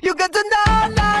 You got to know,